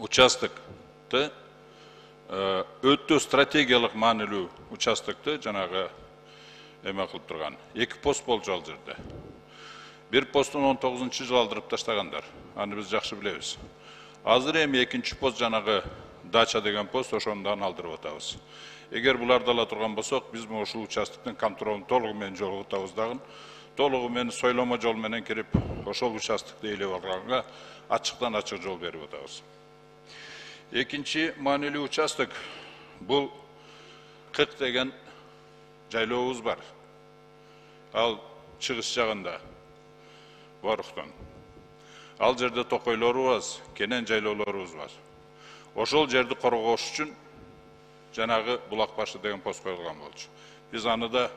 участокты өтө стратегиялык маанилүү участокты жанагы эме кылып турган. Эки пост болчу ал жерде. Бир посттун он тогузунчу жылы алдырып таштагандар. Аны биз жакшы билебиз. Азыр эми экинчи пост жанагы дача деген пост ошону дагы алдырып атабыз. Эгер буларды ала турган болсок биз ушул участоктун контролун толугу менен жоготабыз дагы. Толугу менен сойломо жол менен кирип ошол участокду ээлеп алганга ачыктан ачык жол берип атабыз. Экинчи маанилүү участок бул кык деген жайлообуз бар ал чыгыш жагында боруктун ал жерде токойлорубуз кенен жайлоолорубуз бар ошол жерди коргош үчүн жанагы булак башы деген пост коюлган болчу биз аны да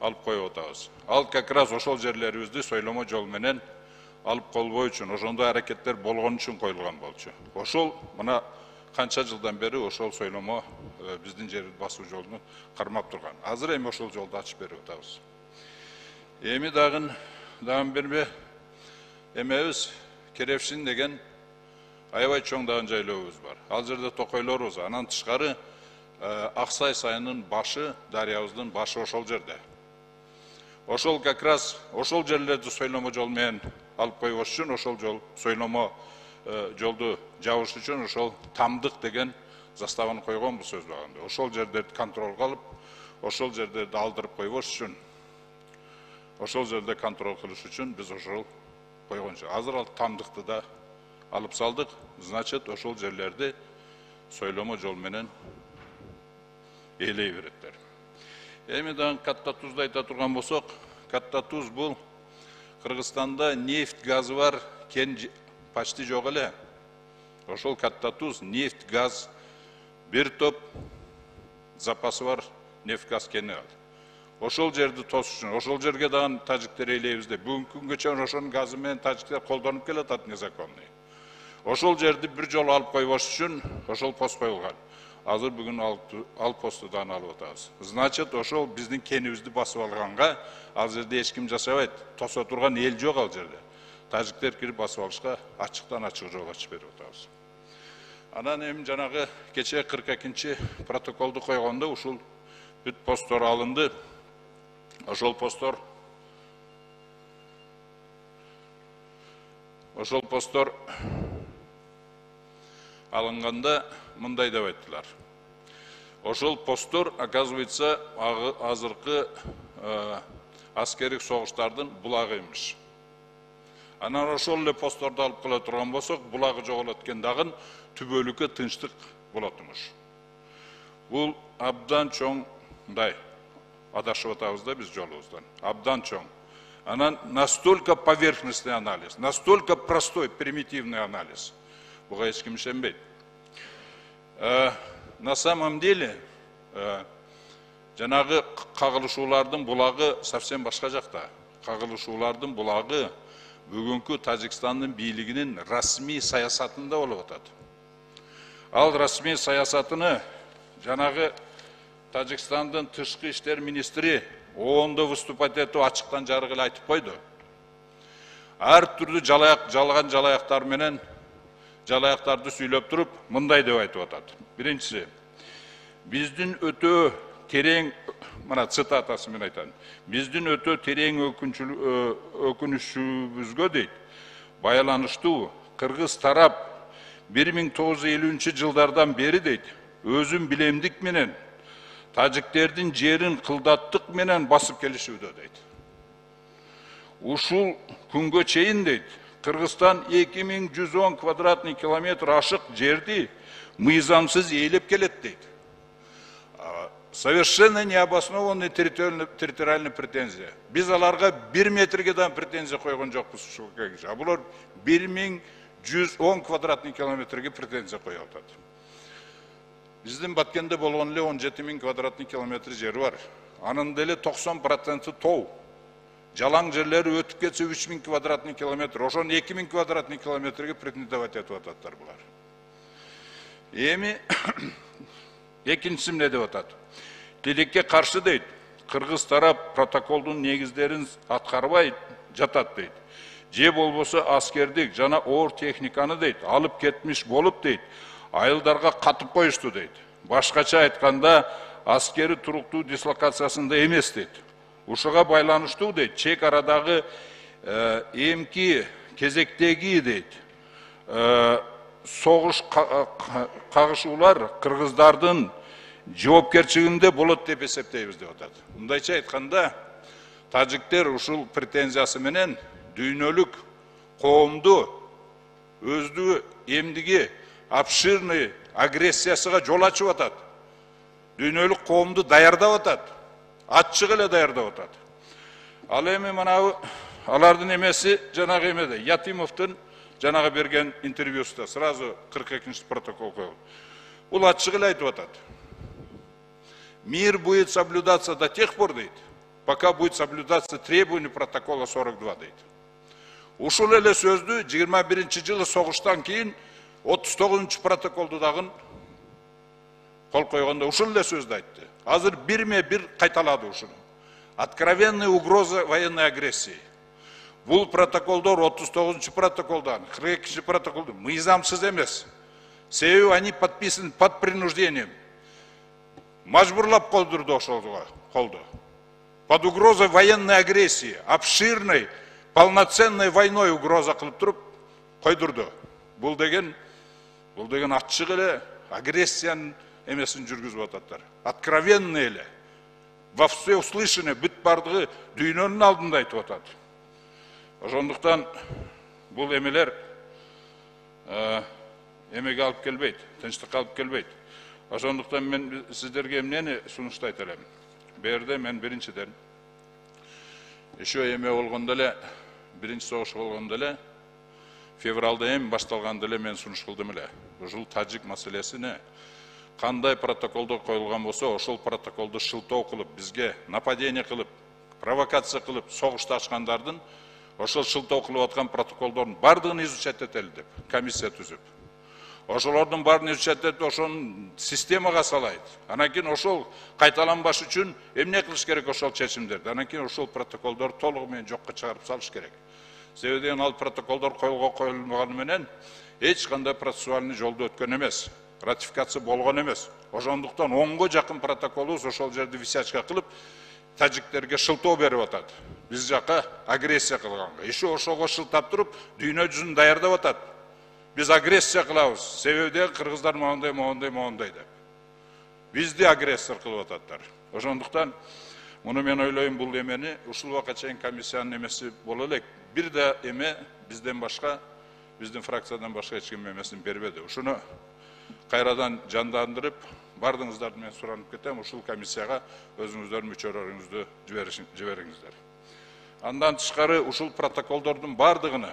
алып коюп атабыз ал как раз ошол жерлерибизди сойломо жол менен алып колбоо үчүн ошондой аракеттер болгон үчүн коюлган болчу. Ошол мына канча жылдан бери ошол сойломо биздин жерди басуу жолуну кармап турган. Азыр эми ошол жолду ачып берип атабыз. Эми дагы дагы бир эмебиз керевшин деген аябай чоң дагы жайлообуз бар. Ал жерде токойлорубуз анан тышкары аксай сайынын башы дарыябыздын башы ошол жерде. Ошол как раз ошол жерлерди сойломо жол менен алып койбош үчүн ошол жол сойломо жолду жабыш үчүн ошол тамдык деген заставаны койгонбуз сөз убагында ошол жерлерди контролго алып ошол жерлерди алдырып койбош үчүн ошол жерде контроль кылыш үчүн биз ошол койгончу азыр ал тамдыкты да алып салдык значит ошол жерлерди сойломо жол менен ээлей береттер эми дагы катта тузду айта турган болсок катта туз бул кыргызстанда нефть газы бар кен почти жок эле ошол катта туз нефть газ бир топ запасы бар нефть газ кени бар ошол жерди тосуш үчүн ошол жерге дагы тажиктер ээлейбиз деп бүгүнкү күнгө чейин ошонун газы менен тажиктер колдонуп келатат незаконный ошол жерди бир жолу алып койбош үчүн ошол пост коюлган. Азыр бүгүн ал посту дагы алып атабыз. Значит ошол биздин кенибизди басып алганга ал жерде эч ким жашабайт тосо турган эл жок ал жерде. Тажиктер кирип басып алышка ачыктан ачык жол ачып берип атабыз. Анан эми жанагы кечээ кырк экинчи протоколду койгондо ушул бүт посттор алынды. Ошол посттор ошол посттор алынганда мындай деп айттылар. Ошол посттор оказывается азыркы аскердик согуштардын булагы имиш анан ошол эле постторду алып кала турган болсок булагы жоголот экен дагы түбөлүккө тынчтык болот бул абдан чоң мындай адашып атабыз да биз жолубуздан. Абдан чоң. Анан настолько поверхностный анализ настолько простой примитивный анализ. Буга эч ким ишенбейт на самом деле жанагы кагылышуулардын булагы совсем башка жакта кагылышуулардын булагы бүгүнкү тажикстандын бийлигинин расмий саясатында болуп атат ал расмий саясатыны жанагы тажикстандын тышкы иштер министри оондо выступать этип ачыктан жарык эле айтып койду ар түрдүү жалаяк жалган жалаяктарды сүйлөп туруп мындай деп айтып атат биринчиси биздин өтө терең мына цитатасы менен айтайын. Биздин өтө терең өкүнүчүбүзгө дейт байланыштуу кыргыз тарап бир миң тогуз жүз элүүнчү жылдардан бери дейт өзүн билемдик менен тажиктердин жерин кылдаттык менен басып келишүүдө дейт ушул күнгө чейин дейт жүз он квадратный километр ашык жерди мыйзамсыз ээлеп келет дейт. Совершенно необоснованный территориальный претензия. Биз аларга бир метрге дагы претензия койгон жокпуз ушул а жүз он квадратный километрге претензия коюп атат биздин баткенде жети миң квадратный километр жери бар. Анын деле токсон проценти тоо. Жалаң жерлери өтүп кетсе үч миң квадратный километр ошону эки миң квадратный километрге претендовать этип ататтар булар. Эми экинчиси эмне деп атат? Тилекке каршы дейт кыргыз тарап протоколдун негиздерин аткарбай жатат дейт. Же болбосо аскердик жана оор техниканы дейт алып кетмиш болуп дейт айылдарга катып коюшту дейт. Башкача айтканда аскери туруктуу дислокациясында эмес дейт. Ушуга байланыштуу дейт чек арадагы эмки кезектеги дейт согуш кагышуулар кыргыздардын жоопкерчилигинде болот деп эсептейбиз деп атат мындайча айтканда тажиктер ушул претензиясы менен дүйнөлүк коомду өздүгү эмдиги обширный агрессиясыга жол ачып атат дүйнөлүк коомду даярдап атат ачык эле даярдап атат ал эми манабы алардын эмеси жанагы эмеде ятимовдун жанагы берген интервьюсунда сразу кырк экинчи протокол коюлду бул ачык эле айтып атат мир будет соблюдаться до тех пор дейт пока будет соблюдаться требования протокола сорок два дейт ушул эле сөздү жыйырма биринчи жылы согуштан кийин отуз тогузунчу протоколду дагы кол койгондо ушул эле сөздү айтты. Азыр бирме бир кайталады ушуну. Откровенная угроза военной агрессии. Бул протоколдор отуз тогузунчу протоколдан кырк экинчи протоколдо мыйзамсыз эмес. Себеби они подписаны под принуждением. Мажбурлап колдурду ошого колду. Под угрозой военной агрессии обширной полноценной войной угроза кылып туруп койдурду. Бул деген бул деген ачык эле агрессиянын эмесин жүргүзүп ататтар. Откровенный эле. Во всеуслышание бүт бардыгы дүйнөнүн алдында айтып атат. Ошондуктан бул эмелер эмеге алып келбейт тынчтыкка алып келбейт. Ошондуктан мен сиздерге эмнени сунуштайт элем. Бул мен биринчиден. Еще эме болгондо эле биринчи согуш болгондо эле февралда эми башталганда эле мен сунуш кылдым эле. Ушул тажик маселесине кандай протоколдор коюлган болсо ошол протоколду шылтоо кылып бизге нападение кылып провокация кылып согушту ачкандардын ошол шылтоо кылып аткан протоколдордун баардыгын изучать этели деп комиссия түзүп. Ошолордун баарын изучать этип ошону системага салайт. Анан кийин ошол кайталанбаш үчүн эмне кылыш керек ошол чечимдерди? Анан кийин ошол протоколдорду толугу менен жокко чыгарып салыш керек. Себеби деген ал протоколдор колго коюлмаганы менен эч кандай процессуальный жолду өткөн эмес. Ратификация болгон эмес ошондуктан онго жакын протоколубуз ошол жерде висячка кылып тажиктерге шылтоо берип атат биз жака агрессия кылганга еще ошого шылтап туруп дүйнө жүзүн даярдап атат биз агрессия кылабыз себеби деген кыргыздар моундай моундай моундай деп бизди агрессор кылып ататтар ошондуктан муну мен ойлойм бул эмени ушул убакка чейин комиссиянын эмеси боло элек бир да эме бизден башка биздин фракциядан башка эч ким эмесин бербеди ушуну кайрадан жандандырып баардыгыңыздарды мен суранып кетем. Ушул комиссияга өзүңүздөрдүн мүчөлөрүңүздү жибериңиздер. Андан тышкары ушул протоколдордун баардыгыны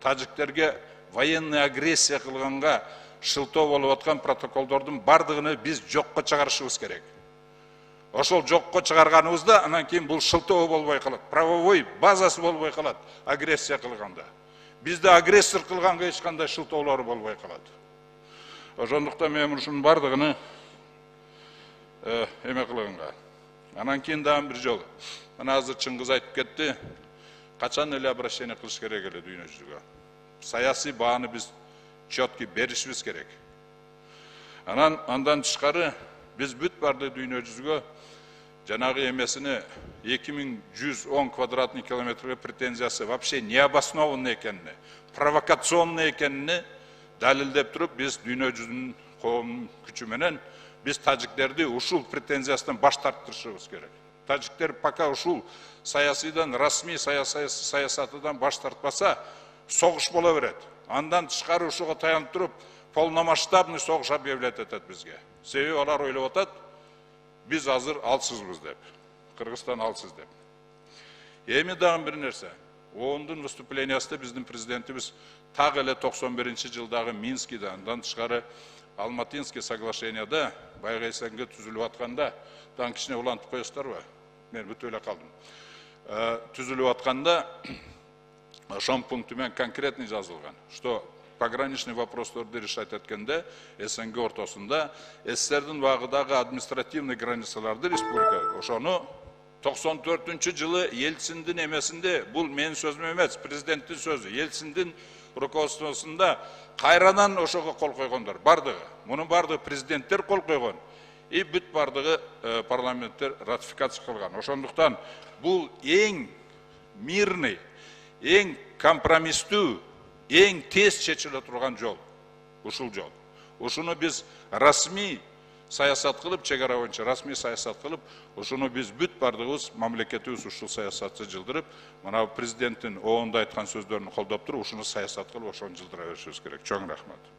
тажиктерге военный агрессия кылганга шылтоо болуп аткан протоколдордун баардыгыны биз жокко чыгарышыбыз керек. Ошол жокко чыгарганыбызда анан кийин бул шылтоо болбой калат правовой базасы болбой калат агрессия кылганда. Бизди агрессор кылганга эч кандай шылтоолор болбой калат ошондуктан мен ушунун баардыгыны эме кылганга. Анан кийин дагы бир жолу мына азыр чыңгыз айтып кетти качан эле обращение кылыш керек эле дүйнө жүзүгө саясий бааны биз четкий беришибиз керек анан андан тышкары биз бүт баардык дүйнө жүзүгө жанагы эмесине эки миң жүз он квадратный километрге претензиясы вообще необоснованный экенине провокационный экенине далилдеп туруп биз дүйнө жүзүнүн коомдун күчү менен биз тажиктерди ушул претензиясынан баш тарттырышыбыз керек тажиктер пока ушул саясийдан расмий саясатыдан баш тартпаса согуш боло берет андан тышкары ушуга таянып туруп полномасштабный согуш объявлять этет бизге себеби алар ойлоп атат биз азыр алсызбыз деп кыргызстан алсыз деп эми дагы бир нерсе оондун выступлениясында биздин президентибиз так эле токсон биринчи жылдагы минскийде андан тышкары алматинский соглашенияда байга эсенге түзүлүп атканда дагы кичине улантып коесуздарбы мен бүтүп эле калдым түзүлүп атканда ошон пункту менен конкретный жазылган что пограничный вопросторду решать эткенде снг ортосунда сссрдин убагыдагы административный границаларды республика ошону токсон төртүнчү жылы ельциндин эмесинде бул менин сөзүм эмес президенттин сөзү ельциндин руководствосунда кайрадан ошого кол койгондор баардыгы мунун баардыгы президенттер кол койгон и бүт баардыгы э, парламенттер ратификация кылган ошондуктан бул эң мирный эң компромисстүү эң тез чечиле турган жол ушул жол ушуну биз расмий саясат кылып чек ара боюнча расмий саясат кылып ушуну биз бүт баардыгыбыз мамлекетибиз ушул саясатты жылдырып мына президенттин оонда айткан сөздөрүн колдоп туруп ушуну саясат кылып ошону жылдыра беришибиз керек. Чоң рахмат.